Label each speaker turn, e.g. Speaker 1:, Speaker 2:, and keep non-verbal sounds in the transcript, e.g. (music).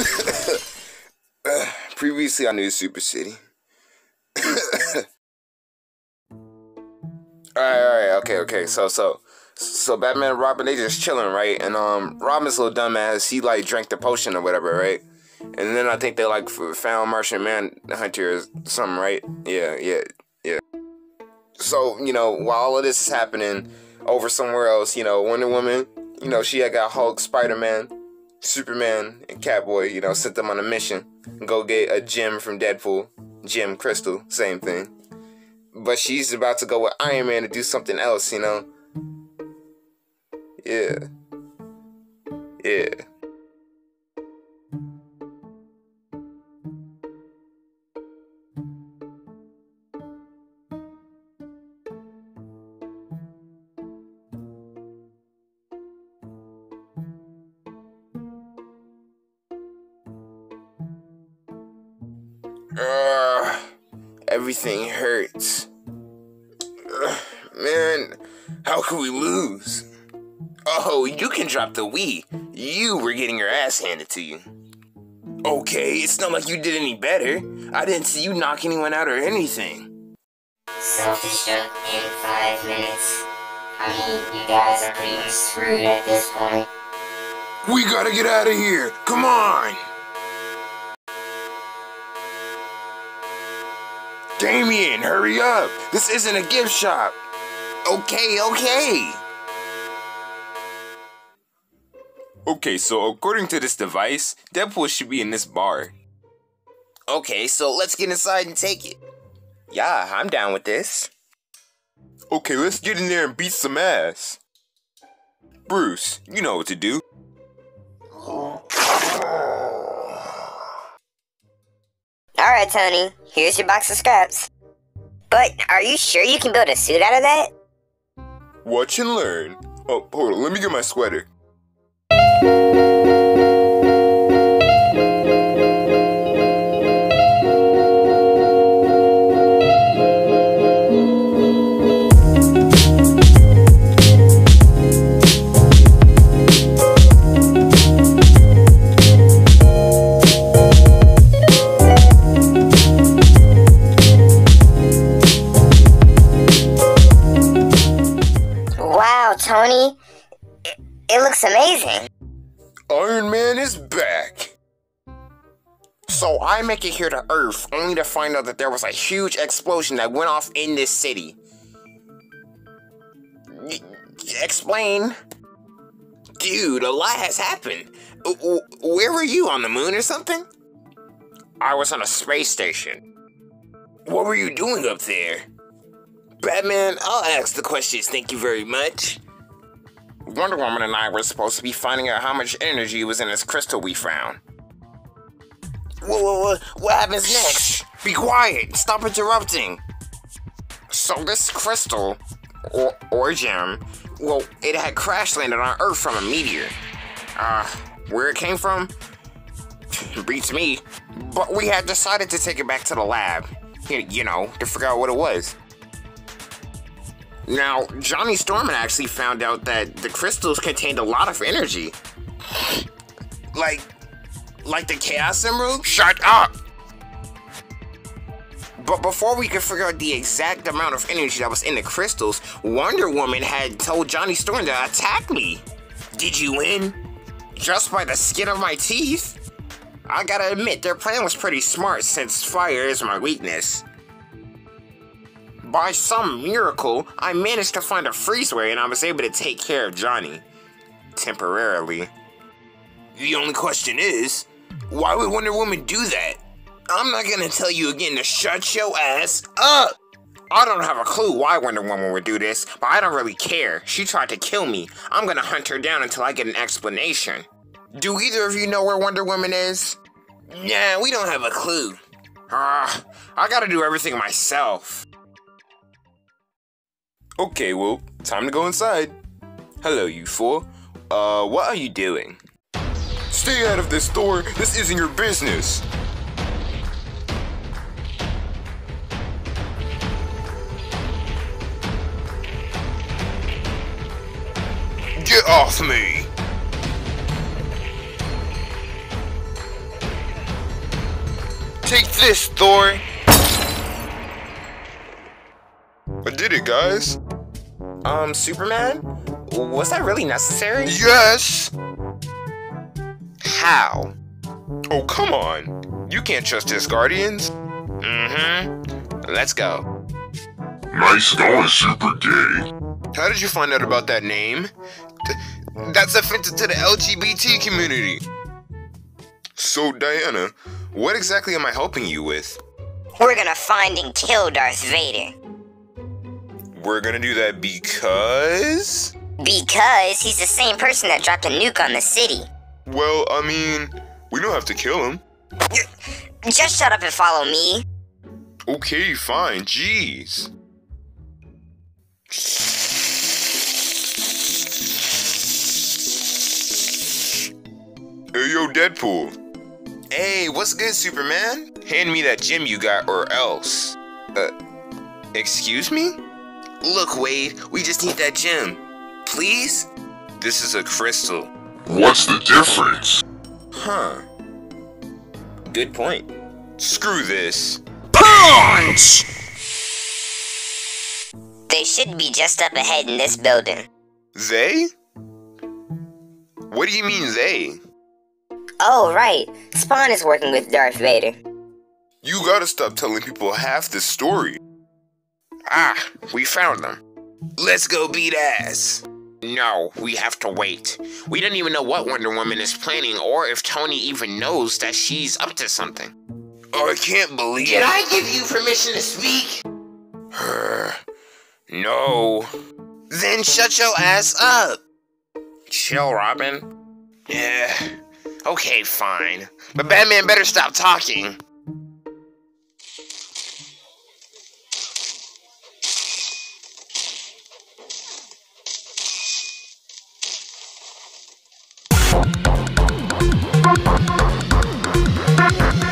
Speaker 1: (laughs) Previously, I knew Super City. (laughs) alright, alright, okay, okay. So, so, so Batman and Robin, they just chilling, right? And um, Robin's little dumbass, he like drank the potion or whatever, right? And then I think they like found Martian Manhunter or something, right? Yeah, yeah, yeah. So you know, while all of this is happening over somewhere else, you know, Wonder Woman, you know, she had got Hulk, Spider Man, Superman, and Catboy, you know, sent them on a mission. Go get a gem from Deadpool. Gem Crystal, same thing. But she's about to go with Iron Man to do something else, you know? Yeah. Yeah. Uh, everything hurts. Uh, man, how can we lose? Oh, you can drop the we. You were getting your ass handed to you. Okay, it's not like you did any better. I didn't see you knock anyone out or anything.
Speaker 2: Self-destruct in five minutes. I mean, you guys are pretty much screwed at this point.
Speaker 1: We gotta get out of here. Come on. Damian, hurry up! This isn't a gift shop! Okay, okay! Okay, so according to this device, Deadpool should be in this bar. Okay, so let's get inside and take it. Yeah, I'm down with this. Okay, let's get in there and beat some ass. Bruce, you know what to do.
Speaker 3: Alright, Tony, here's your box of scraps. But are you sure you can build a suit out of that?
Speaker 1: Watch and learn. Oh, hold on, let me get my sweater.
Speaker 3: Amazing.
Speaker 1: Iron Man is back. So I make it here to Earth only to find out that there was a huge explosion that went off in this city. Y- explain. Dude, a lot has happened. W- w- where were you on the moon or something? I was on a space station. What were you doing up there? Batman, I'll ask the questions, thank you very much. Wonder Woman and I were supposed to be finding out how much energy was in this crystal we found. Whoa, whoa, whoa, what happens next? Be quiet, stop interrupting. So this crystal, or, or gem, well, it had crash landed on Earth from a meteor. Uh, where it came from? (sighs) Beats me. But we had decided to take it back to the lab, you you know, to figure out what it was. Now, Johnny Storm had actually found out that the crystals contained a lot of energy. Like, like the Chaos Emerald? Shut up! But before we could figure out the exact amount of energy that was in the crystals, Wonder Woman had told Johnny Storm to attack me. Did you win? Just by the skin of my teeth? I gotta admit, their plan was pretty smart since fire is my weakness. By some miracle, I managed to find a freeze ray and I was able to take care of Johnny. Temporarily. The only question is, why would Wonder Woman do that? I'm not gonna tell you again to shut your ass up! I don't have a clue why Wonder Woman would do this, but I don't really care. She tried to kill me. I'm gonna hunt her down until I get an explanation. Do either of you know where Wonder Woman is? Nah, we don't have a clue. Ah, I gotta do everything myself. Okay, well, time to go inside. Hello, you four. Uh, what are you doing? Stay out of this store. This isn't your business. Get off me!
Speaker 4: Take this, Thor! I did it, guys.
Speaker 1: Um, Superman? Was that really necessary?
Speaker 4: Yes!
Speaker 1: How?
Speaker 4: Oh, come on. You can't trust his guardians.
Speaker 1: Mm-hmm. Let's go.
Speaker 5: Nice going, Super Gay.
Speaker 4: How did you find out about that name? Th- that's offensive to the LGBT community. So, Diana, what exactly am I helping you with?
Speaker 3: We're gonna find and kill Darth Vader.
Speaker 4: We're gonna do that because.
Speaker 3: Because he's the same person that dropped a nuke on the city.
Speaker 4: Well, I mean, we don't have to kill him.
Speaker 3: Just shut up and follow me.
Speaker 4: Okay, fine, jeez. Hey, yo, Deadpool.
Speaker 1: Hey, what's good, Superman?
Speaker 4: Hand me that gem you got, or else.
Speaker 1: Uh,
Speaker 4: Excuse me?
Speaker 1: Look, Wade, we just need that gem. Please?
Speaker 4: This is a crystal.
Speaker 5: What's the difference?
Speaker 1: Huh. Good point.
Speaker 4: Screw this.
Speaker 1: Punch!
Speaker 3: They should be just up ahead in this building.
Speaker 4: They? What do you mean they?
Speaker 3: Oh, right. Spawn is working with Darth Vader.
Speaker 4: You gotta stop telling people half the story.
Speaker 1: Ah, we found them. Let's go beat ass. No, we have to wait. We don't even know what Wonder Woman is planning or if Tony even knows that she's up to something.
Speaker 4: I can't believe
Speaker 1: Did I give you permission to speak?
Speaker 4: No.
Speaker 1: Then shut your ass up. Chill, Robin.
Speaker 4: Yeah.
Speaker 1: Okay, fine. But Batman better stop talking. Thank you.